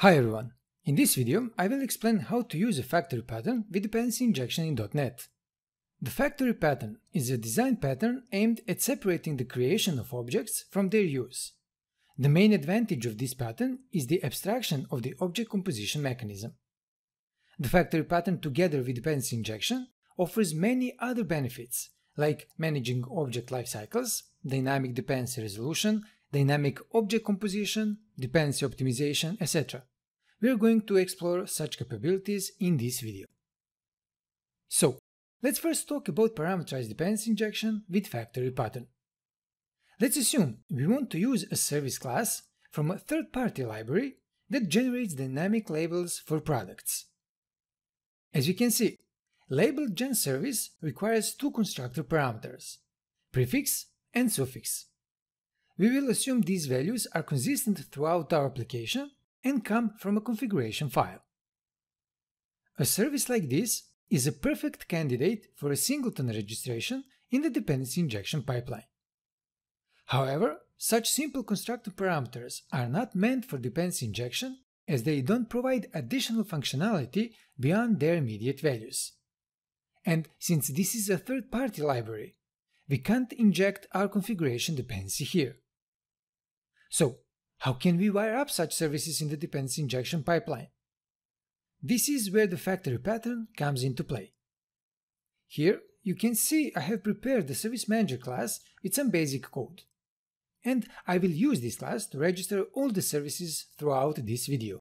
Hi everyone! In this video, I will explain how to use a factory pattern with dependency injection in .NET. The factory pattern is a design pattern aimed at separating the creation of objects from their use. The main advantage of this pattern is the abstraction of the object composition mechanism. The factory pattern together with dependency injection offers many other benefits like managing object lifecycles, dynamic dependency resolution, dynamic object composition, dependency optimization, etc. We are going to explore such capabilities in this video. So, let's first talk about parameterized dependency injection with factory pattern. Let's assume we want to use a service class from a third-party library that generates dynamic labels for products. As you can see, label gen service requires two constructor parameters, prefix and suffix. We will assume these values are consistent throughout our application and come from a configuration file. A service like this is a perfect candidate for a singleton registration in the dependency injection pipeline. However, such simple constructor parameters are not meant for dependency injection as they don't provide additional functionality beyond their immediate values. And since this is a third-party library, we can't inject our configuration dependency here. So, how can we wire up such services in the dependency injection pipeline? This is where the factory pattern comes into play. Here, you can see I have prepared the Service Manager class with some basic code. And I will use this class to register all the services throughout this video.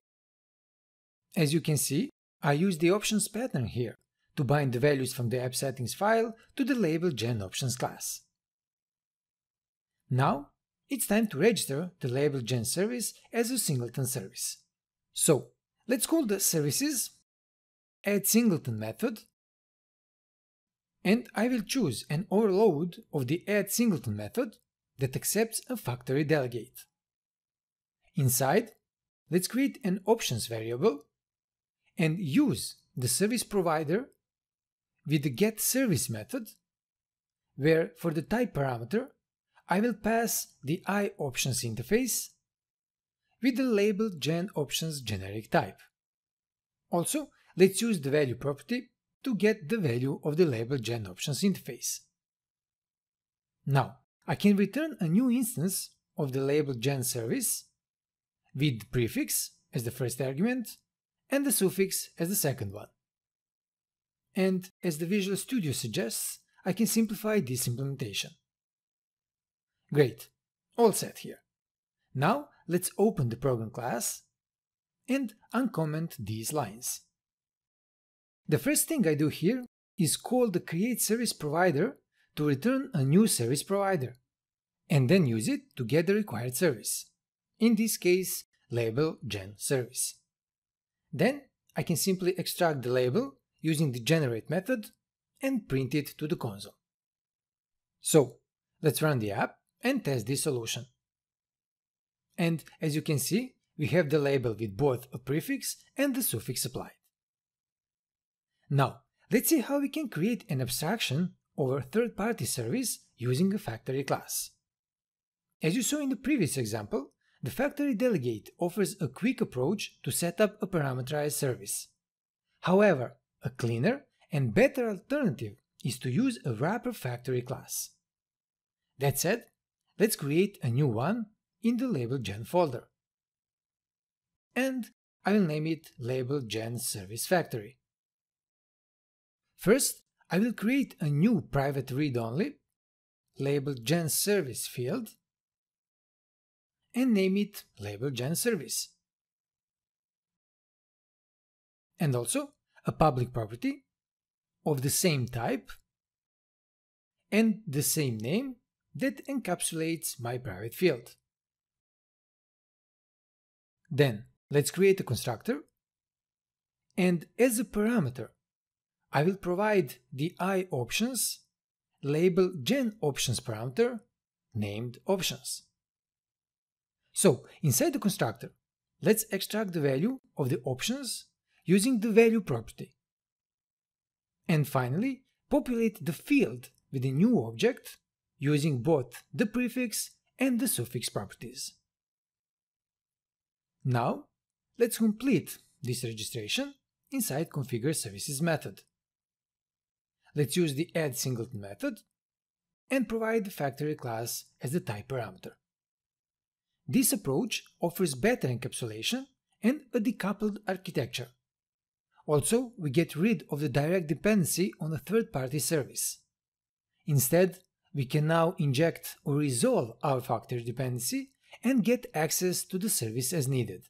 As you can see, I use the options pattern here to bind the values from the app settings file to the label gen options class. Now, it's time to register the label gen service as a singleton service. So, let's call the services add singleton method and I will choose an overload of the add singleton method that accepts a factory delegate. Inside, let's create an options variable and use the service provider with the getService method, where for the type parameter, I will pass the iOptions interface with the label genOptions generic type. Also, let's use the value property to get the value of the label genOptions interface. Now, I can return a new instance of the label gen service with prefix as the first argument and the suffix as the second one. And as the Visual Studio suggests, I can simplify this implementation. Great, all set here. Now let's open the program class and uncomment these lines. The first thing I do here is call the create service provider to return a new service provider, and then use it to get the required service. In this case, label gen service. Then I can simply extract the label using the generate method and print it to the console. So let's run the app and test this solution. And as you can see, we have the label with both a prefix and the suffix applied. Now, let's see how we can create an abstraction over third-party service using a factory class. As you saw in the previous example, the factory delegate offers a quick approach to set up a parameterized service. However, a cleaner and better alternative is to use a wrapper factory class. That said, let's create a new one in the label gen folder. And I will name it label gen service factory. First, I will create a new private read-only label gen service field and name it label gen service. And also a public property of the same type and the same name that encapsulates my private field. Then let's create a constructor and as a parameter I will provide the iOptions label genOptions parameter named options. So inside the constructor, let's extract the value of the options using the value property. And finally, populate the field with a new object using both the prefix and the suffix properties. Now, let's complete this registration inside configure services method. Let's use the add singleton method and provide the factory class as the type parameter. This approach offers better encapsulation and a decoupled architecture. Also, we get rid of the direct dependency on a third-party service. Instead, we can now inject or resolve our factory dependency and get access to the service as needed.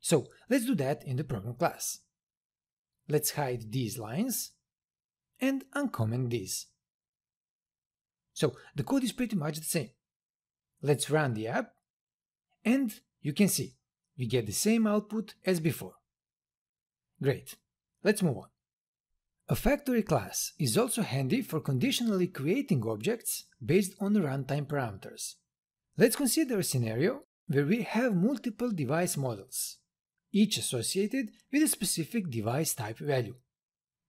So let's do that in the program class. Let's hide these lines and uncomment these. So the code is pretty much the same. Let's run the app and you can see we get the same output as before. Great, let's move on. A factory class is also handy for conditionally creating objects based on runtime parameters. Let's consider a scenario where we have multiple device models, each associated with a specific device type value.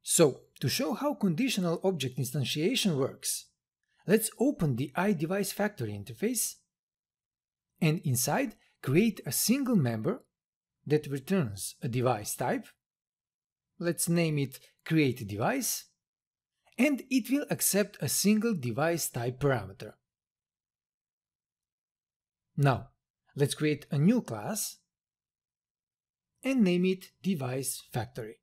So, to show how conditional object instantiation works, let's open the iDevice factory interface and inside create a single member that returns a device type. Let's name it create device and it will accept a single device type parameter. Now, let's create a new class and name it device factory.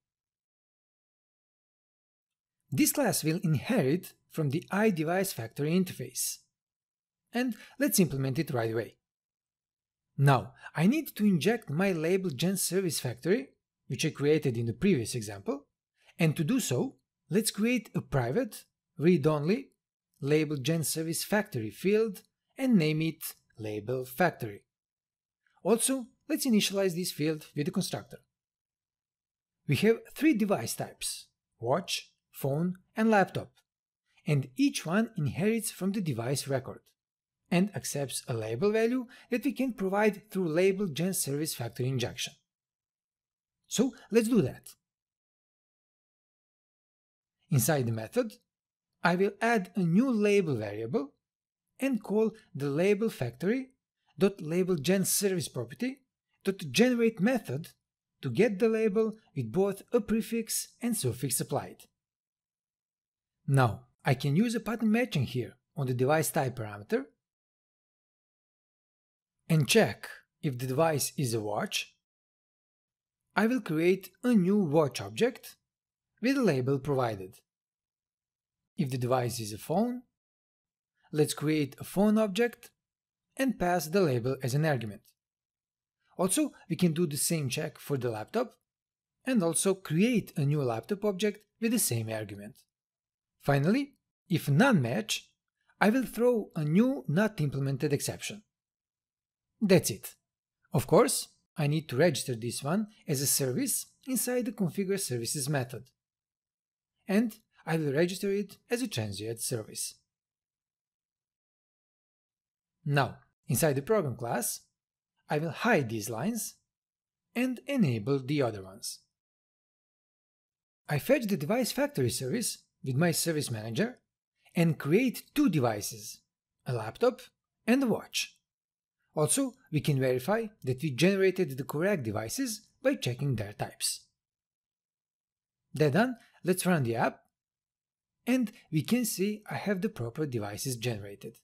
This class will inherit from the iDevice factory interface. And let's implement it right away. Now, I need to inject my label gen service factory, which I created in the previous example, and to do so, let's create a private, read-only, label gen service factory field and name it label factory. Also, let's initialize this field with a constructor. We have three device types, watch, phone and laptop, and each one inherits from the device record and accepts a label value that we can provide through label gen service factory injection. So let's do that. Inside the method, I will add a new label variable and call the label factory dot label gen service property dot generate method to get the label with both a prefix and suffix applied. Now, I can use a pattern matching here on the device type parameter and check if the device is a watch, I will create a new watch object with a label provided. If the device is a phone, let's create a phone object and pass the label as an argument. Also, we can do the same check for the laptop and also create a new laptop object with the same argument. Finally, if none match, I will throw a new not implemented exception. That's it. Of course, I need to register this one as a service inside the configure services method. And I will register it as a transient service. Now, inside the program class, I will hide these lines and enable the other ones. I fetch the device factory service with my service manager and create two devices, a laptop and a watch. Also, we can verify that we generated the correct devices by checking their types. That done, let's run the app and we can see I have the proper devices generated.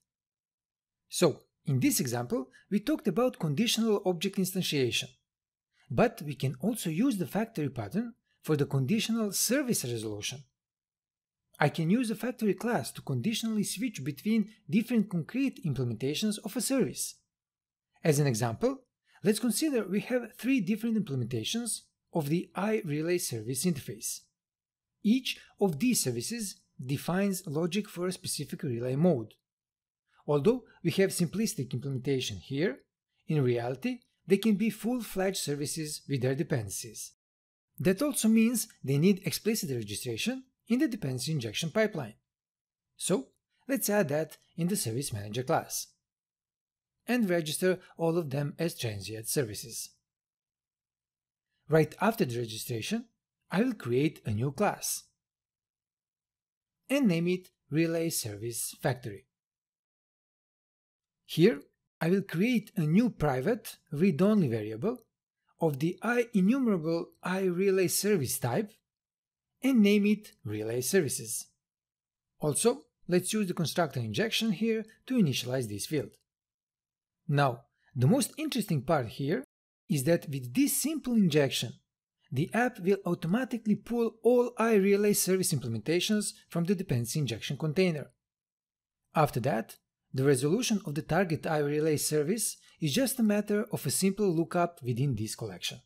So, in this example, we talked about conditional object instantiation, but we can also use the factory pattern for the conditional service resolution. I can use a factory class to conditionally switch between different concrete implementations of a service. As an example, let's consider we have three different implementations of the iRelay service interface. Each of these services defines logic for a specific relay mode. Although we have simplistic implementation here, in reality they can be full-fledged services with their dependencies. That also means they need explicit registration in the dependency injection pipeline. So let's add that in the Service Manager class and register all of them as transient services. Right after the registration, I will create a new class and name it Relay Service Factory. Here, I will create a new private read-only variable of the IEnumerable iRelay service type and name it relay services. Also, let's use the constructor injection here to initialize this field. Now, the most interesting part here is that with this simple injection, the app will automatically pull all iRelay service implementations from the dependency injection container. After that, the resolution of the target iRelay service is just a matter of a simple lookup within this collection.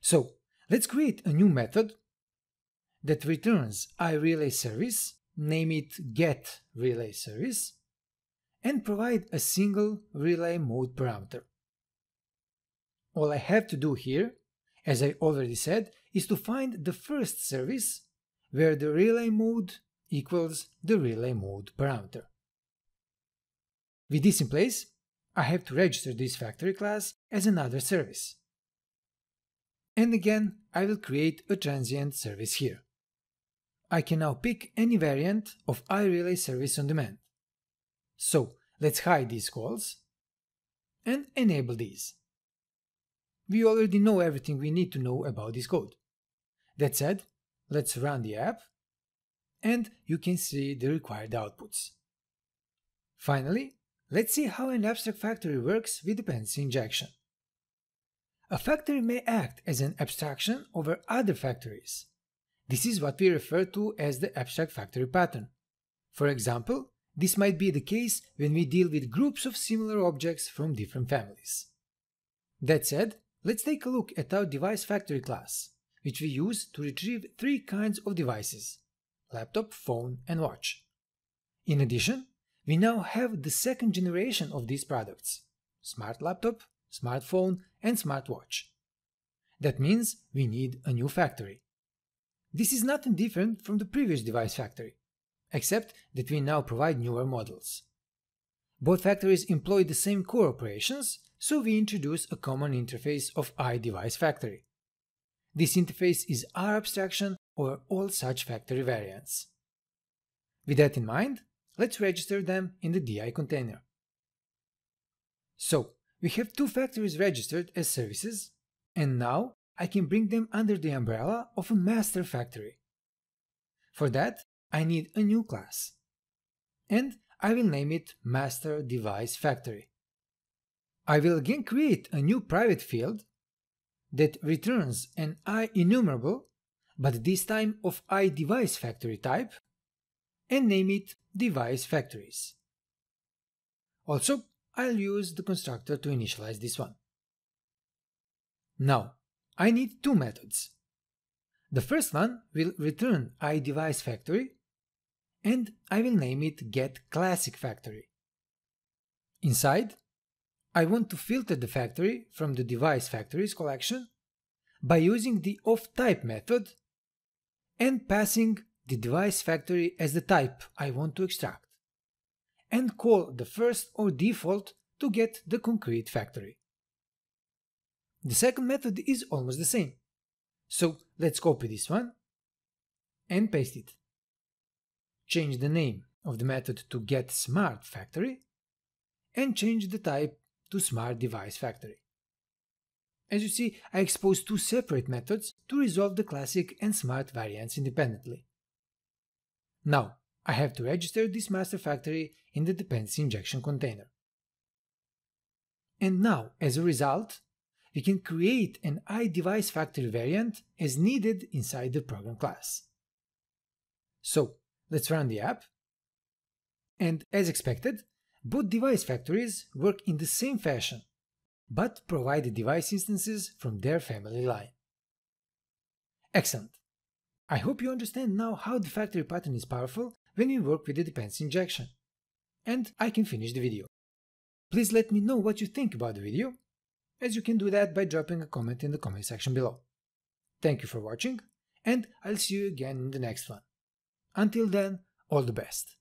So, let's create a new method that returns iRelay service, name it getRelayService, and provide a single relay mode parameter. All I have to do here, as I already said, is to find the first service where the relay mode equals the relay mode parameter. With this in place, I have to register this factory class as another service. And again, I will create a transient service here. I can now pick any variant of iRelay service on demand. So let's hide these calls and enable these. We already know everything we need to know about this code. That said, let's run the app and you can see the required outputs. Finally, let's see how an abstract factory works with dependency injection. A factory may act as an abstraction over other factories. This is what we refer to as the abstract factory pattern. For example, this might be the case when we deal with groups of similar objects from different families. That said, let's take a look at our device factory class, which we use to retrieve three kinds of devices laptop, phone, and watch. In addition, we now have the second generation of these products smart laptop, smartphone, and smartwatch. That means we need a new factory. This is nothing different from the previous device factory, except that we now provide newer models. Both factories employ the same core operations, so we introduce a common interface of iDevice Factory. This interface is our abstraction over all such factory variants. With that in mind, let's register them in the DI container. So, we have two factories registered as services, and now I can bring them under the umbrella of a master factory. For that, I need a new class. And I will name it Master Device Factory. I will again create a new private field that returns an IEnumerable, but this time of iDevice factory type, and name it Device Factories. Also, I'll use the constructor to initialize this one. Now, I need two methods. The first one will return iDevice factory and I will name it getClassicFactory. Inside, I want to filter the factory from the device factories collection by using the OfType method and passing the device factory as the type I want to extract, and call the first or default to get the concrete factory. The second method is almost the same, so let's copy this one and paste it. Change the name of the method to getSmartFactory and change the type to Smart Device Factory. As you see, I expose two separate methods to resolve the classic and smart variants independently. Now, I have to register this master factory in the dependency injection container. And now, as a result, we can create an iDevice factory variant as needed inside the program class. So, let's run the app. And as expected, both device factories work in the same fashion, but provide the device instances from their family line. Excellent. I hope you understand now how the factory pattern is powerful when we work with the dependency injection. And I can finish the video. Please let me know what you think about the video, as you can do that by dropping a comment in the comment section below. Thank you for watching, and I'll see you again in the next one. Until then, all the best.